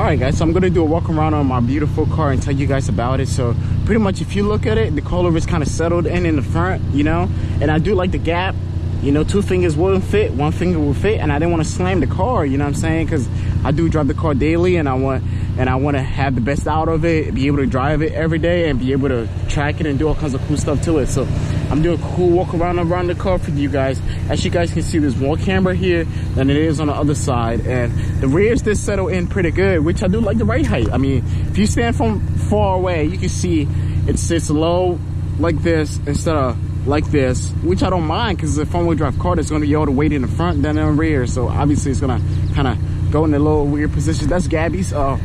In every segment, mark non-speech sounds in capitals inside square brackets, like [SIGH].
all right guys so i'm gonna do a walk around on my beautiful car and tell you guys about it. So pretty much if you look at it the color is kind of settled in in the front you know? And i do like the gap you know two fingers wouldn't fit one finger will fit and i didn't want to slam the car you know what i'm saying? Because i do drive the car daily and i want and i want to have the best out of it be able to drive it every day and be able to track it and do all kinds of cool stuff to it. So i'm doing a cool walk around around the car for you guys. As you guys can see there's more camber here than it is on the other side and the rears did settle in pretty good which i do like the right height. I mean if you stand from far away you can see it sits low like this instead of like this which i don't mind because the front wheel drive car is going to be all the weight in the front then in the rear so obviously it's going to kind of go in a little weird position. That's gabby's uh uh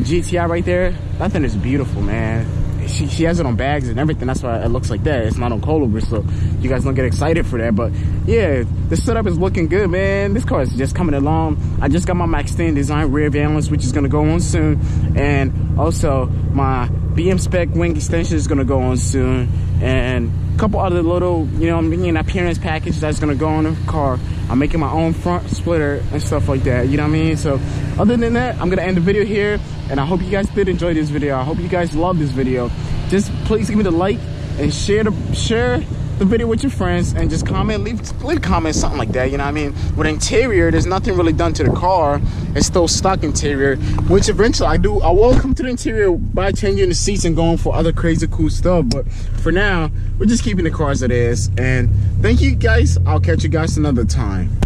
gti right there. That thing is beautiful man she, she has it on bags and everything. That's why it looks like that. It's not on coilover so you guys don't get excited for that. But yeah the setup is looking good man. This car is just coming along. I just got my Maxton design rear valence which is going to go on soon. And also my bm spec wing extension is to go on soon and a couple other little you know i'm an appearance package that's to go on the car. I'm making my own front splitter and stuff like that you know what i mean? So other than that i'm gonna end the video here and i hope you guys did enjoy this video. I hope you guys love this video. Just please give me the like and share the share the video with your friends and just comment leave leave comment something like that you know what i mean? With interior there's nothing really done to the car. It's still stock interior which eventually i do i will come to the interior by changing the seats and going for other crazy cool stuff but for now we're just keeping the car as it is and thank you guys. I'll catch you guys another time.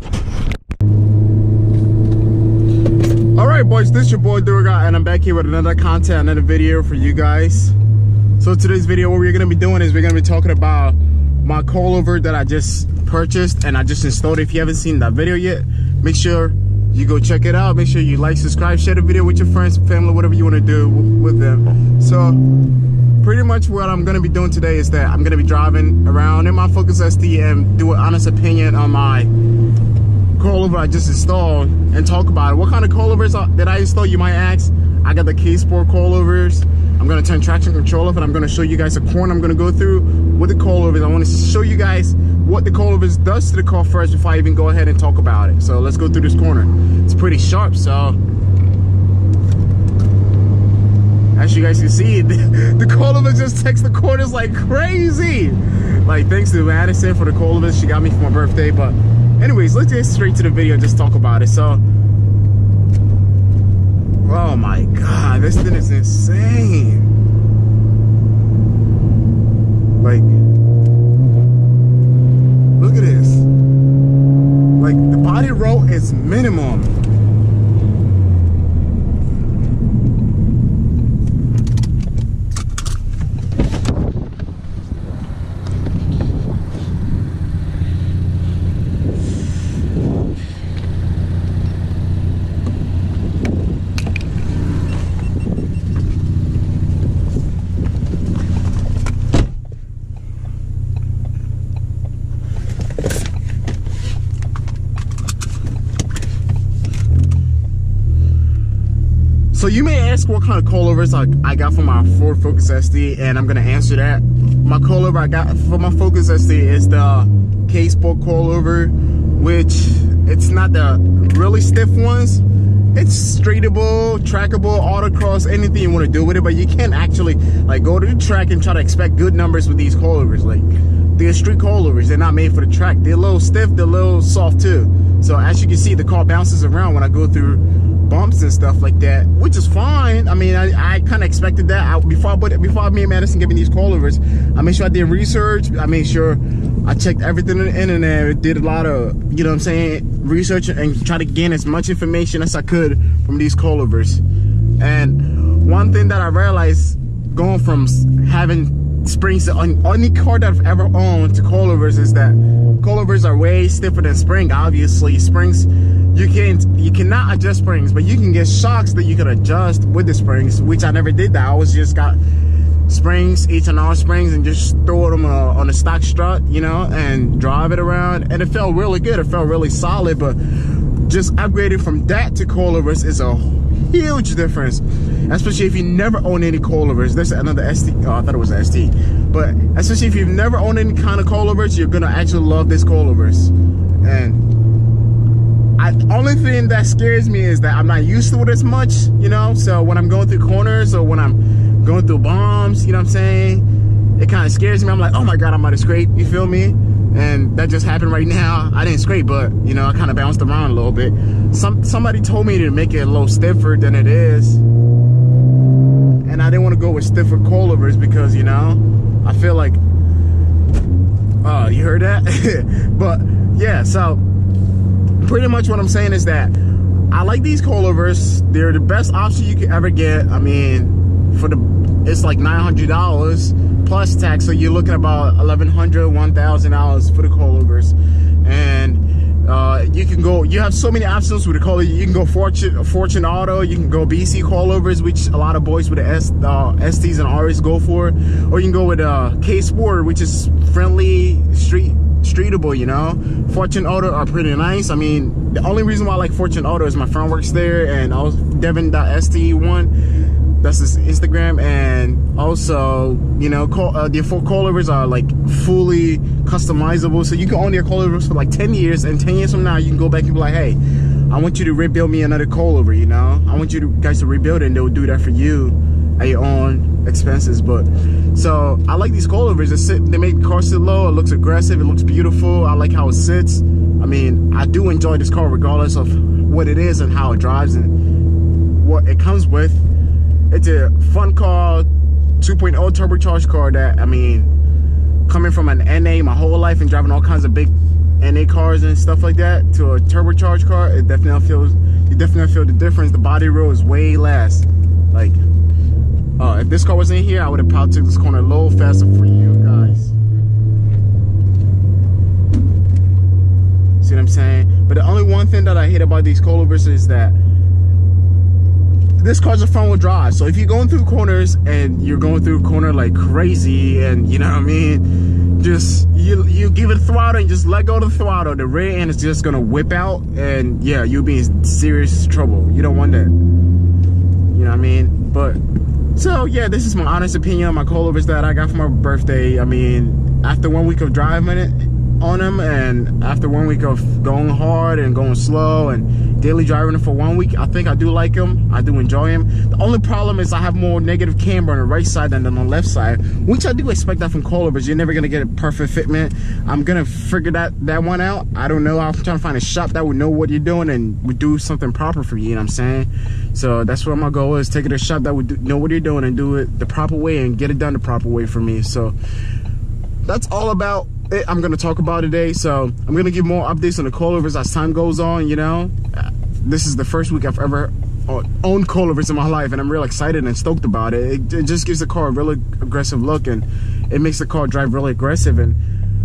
All right boys this is your boy Duraguy and i'm back here with another content another video for you guys. So today's video what we're to be doing is we're to be talking about my coilover that i just purchased and i just installed if you haven't seen that video yet make sure you go check it out make sure you like subscribe share the video with your friends family whatever you want to do with them so pretty much what i'm to be doing today is that i'm to be driving around in my focus st and do an honest opinion on my coilover I just installed and talk about it. What kind of coilovers did I install, you might ask? I got the K-Sport coilovers. I'm gonna turn traction control off and I'm gonna show you guys a corner I'm gonna go through with the coilovers. I wanna show you guys what the coilovers does to the car first before I even go ahead and talk about it. So let's go through this corner. It's pretty sharp, so. As you guys can see, [LAUGHS] the, the just takes the corners like crazy. Like thanks to Madison for the coilovers. She got me for my birthday, but anyways let's get straight to the video and just talk about it so oh my god this thing is insane like look at this like the body roll is minimum So you may ask what kind of coilovers I, I got for my Ford Focus ST, and I'm gonna answer that. My coilover I got for my Focus ST is the K-Sport coilover, which it's not the really stiff ones. It's streetable, trackable, autocross, anything you want to do with it, but you can't actually like go to the track and try to expect good numbers with these coilovers. Like they're street coilovers, they're not made for the track. They're a little stiff, they're a little soft too. So as you can see, the car bounces around when I go through bumps and stuff like that, which is fine. I mean, I, I kind of expected that. I, before I put, before me and Madison me these coilovers, I made sure I did research. I made sure I checked everything on the internet, did a lot of, you know what I'm saying, research and try to gain as much information as I could from these coilovers. And one thing that I realized going from having springs on any car that I've ever owned to coilovers is that coilovers are way stiffer than spring. Obviously, springs you can't you cannot adjust springs, but you can get shocks that you can adjust with the springs, which I never did that. I always just got springs, H and R springs, and just throw them on a, on a stock strut, you know, and drive it around. And it felt really good. It felt really solid, but just upgrading from that to coilovers is a huge difference especially if you never own any coilovers there's another st oh i thought it was st but especially if you've never owned any kind of coilovers you're gonna actually love this coilovers and I, only thing that scares me is that I'm not used to it as much, you know? So when I'm going through corners or when I'm going through bombs, you know what I'm saying? It kind of scares me. I'm like, oh my God, I'm might have scraped, you feel me? And that just happened right now. I didn't scrape, but you know, I kind of bounced around a little bit. Some Somebody told me to make it a little stiffer than it is. And I didn't want to go with stiffer coilovers because, you know, I feel like, oh, you heard that? [LAUGHS] but yeah, so pretty much what I'm saying is that I like these coilovers. They're the best option you could ever get. I mean, for the it's like $900 plus tax, so you're looking about $1,100, $1,000 for the coilovers. And uh, you can go, you have so many options with the coilover. You can go Fortune, Fortune Auto, you can go BC coilovers, which a lot of boys with the S, uh, STs and RS go for. Or you can go with uh, K Sport, which is friendly, street streetable, you know. Fortune Auto are pretty nice. I mean, the only reason why I like Fortune Auto is my friend works there and I was Devin.st1. That's his Instagram. And also, you know, call, uh, the four coilovers are like fully customizable. So you can own your coilovers for like 10 years and 10 years from now, you can go back and be like, hey, I want you to rebuild me another coilover, you know. I want you to, guys to rebuild it and they'll do that for you at your own expenses. But so I like these coilovers. They sit, they make the car sit low. It looks aggressive. It looks beautiful. I like how it sits. I mean, I do enjoy this car regardless of what it is and how it drives and what it comes with. It's a fun car, 2.0 turbocharged car that I mean, coming from an NA my whole life and driving all kinds of big NA cars and stuff like that to a turbocharged car, it definitely feels you definitely feel the difference. The body roll is way less. Like uh, if this car wasn't here, I would have probably took this corner a little faster for you guys. See what I'm saying? But the only one thing that I hate about these coilovers is that this car's a front wheel drive. So if you're going through corners and you're going through a corner like crazy and you know what I mean, just you you give it throttle and just let go of the throttle. The rear end is just gonna whip out and yeah, you'll be in serious trouble. You don't want that. You know what I mean? But so yeah, this is my honest opinion on my coilovers that I got for my birthday. I mean, after one week of driving it on them and after one week of going hard and going slow and daily driving for one week, I think I do like them. I do enjoy them. The only problem is I have more negative camber on the right side than on the left side, which I do expect that from coilovers. You're never gonna get a perfect fitment. I'm gonna figure that, that one out. I don't know. I'm trying to find a shop that would know what you're doing and would do something proper for you, you know what I'm saying? So that's what my goal is. Take it a shop that would do, know what you're doing and do it the proper way and get it done the proper way for me. So that's all about it I'm gonna talk about today. So I'm gonna give more updates on the coilovers as time goes on, you know. This is the first week I've ever owned coilovers in my life and I'm real excited and stoked about it. it. It just gives the car a really aggressive look and it makes the car drive really aggressive and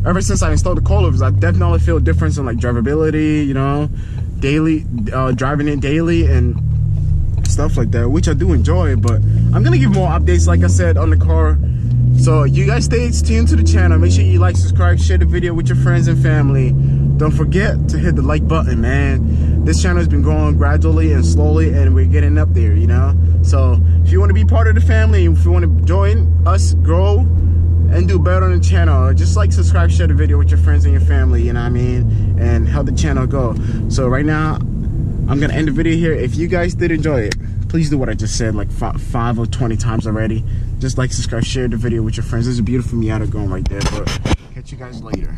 ever since I installed the coilovers, I definitely feel a difference in like drivability, you know, daily, uh, driving it daily and stuff like that, which I do enjoy. But I'm gonna give more updates, like I said, on the car. So you guys stay tuned to the channel. Make sure you like, subscribe, share the video with your friends and family. Don't forget to hit the like button, man. This channel has been growing gradually and slowly, and we're getting up there, you know? So if you want to be part of the family, if you want to join us grow and do better on the channel, just like, subscribe, share the video with your friends and your family, you know what I mean? And help the channel go. So right now, I'm gonna end the video here. If you guys did enjoy it, please do what I just said like five, five or 20 times already. Just like, subscribe, share the video with your friends. There's a beautiful Miata going right there, but catch you guys later.